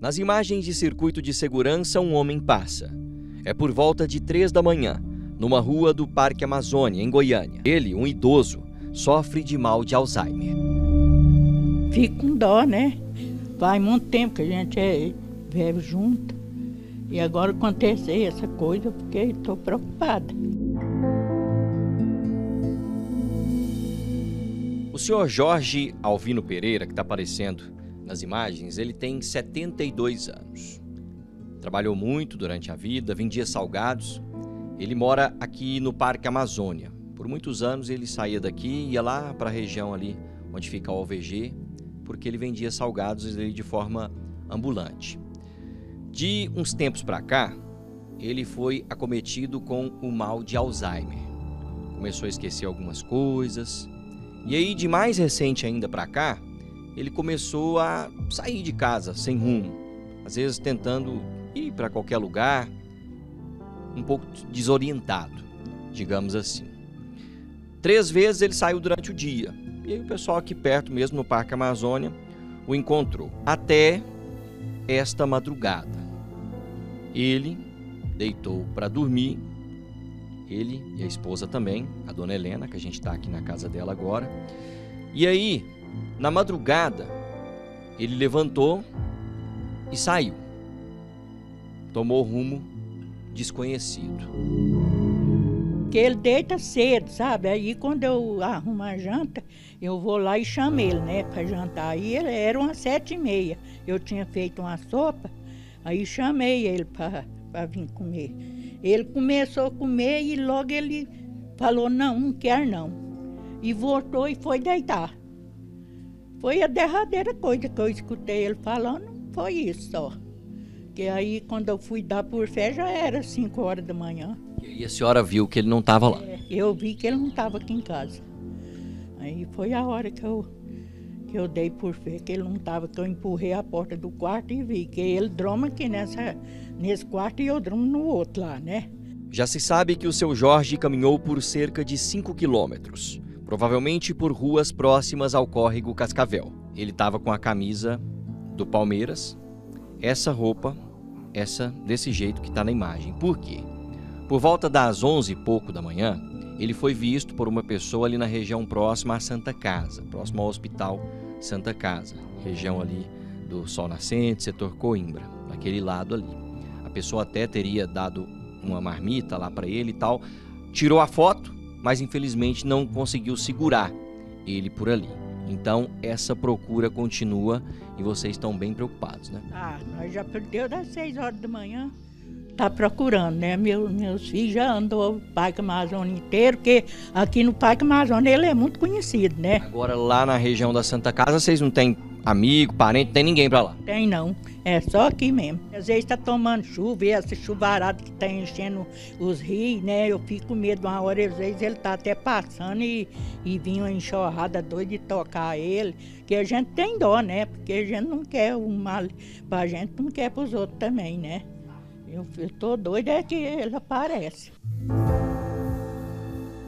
Nas imagens de circuito de segurança, um homem passa. É por volta de três da manhã, numa rua do Parque Amazônia, em Goiânia. Ele, um idoso, sofre de mal de Alzheimer. Fico com dó, né? Faz muito tempo que a gente é, vive junto. E agora aconteceu essa coisa, fiquei, estou preocupada. O senhor Jorge Alvino Pereira, que está aparecendo nas imagens, ele tem 72 anos. Trabalhou muito durante a vida, vendia salgados. Ele mora aqui no Parque Amazônia. Por muitos anos ele saía daqui e ia lá para a região ali onde fica o OVG, porque ele vendia salgados de forma ambulante. De uns tempos para cá, ele foi acometido com o mal de Alzheimer. Começou a esquecer algumas coisas. E aí, de mais recente ainda para cá, ele começou a sair de casa sem rumo, às vezes tentando ir para qualquer lugar, um pouco desorientado, digamos assim. Três vezes ele saiu durante o dia. E aí o pessoal aqui perto, mesmo no Parque Amazônia, o encontrou. Até esta madrugada. Ele deitou para dormir, ele e a esposa também, a dona Helena, que a gente está aqui na casa dela agora. E aí, na madrugada, ele levantou e saiu. Tomou rumo desconhecido. Que ele deita cedo, sabe? Aí quando eu arrumo a janta, eu vou lá e chamo ele, né, para jantar. Aí ele era umas sete e meia. Eu tinha feito uma sopa Aí chamei ele para vir comer. Ele começou a comer e logo ele falou, não, não quer não. E voltou e foi deitar. Foi a derradeira coisa que eu escutei ele falando, foi isso só. Que aí quando eu fui dar por fé já era 5 horas da manhã. E a senhora viu que ele não estava lá? É, eu vi que ele não estava aqui em casa. Aí foi a hora que eu que eu dei por fé que ele não estava, que eu empurrei a porta do quarto e vi que ele droma aqui nessa, nesse quarto e eu dromo no outro lá, né? Já se sabe que o seu Jorge caminhou por cerca de 5 quilômetros, provavelmente por ruas próximas ao córrego Cascavel. Ele estava com a camisa do Palmeiras, essa roupa, essa desse jeito que está na imagem. Por quê? Por volta das 11 e pouco da manhã, ele foi visto por uma pessoa ali na região próxima à Santa Casa, próximo ao Hospital Santa Casa, região ali do Sol Nascente, setor Coimbra, naquele lado ali. A pessoa até teria dado uma marmita lá para ele e tal, tirou a foto, mas infelizmente não conseguiu segurar ele por ali. Então essa procura continua e vocês estão bem preocupados, né? Ah, nós já perdeu das 6 horas da manhã tá procurando, né? Meu, meus filhos já andam o Parque Amazônia inteiro, porque aqui no Parque Amazônia ele é muito conhecido, né? Agora lá na região da Santa Casa, vocês não têm amigo, parente, tem ninguém para lá? Tem não, é só aqui mesmo. Às vezes está tomando chuva e essa chuvarada que está enchendo os rios, né? Eu fico com medo uma hora, às vezes ele tá até passando e, e vinha uma enxurrada doida de tocar ele, que a gente tem dó, né? Porque a gente não quer o mal pra gente, não quer pros outros também, né? Eu, estou doida é que ele aparece.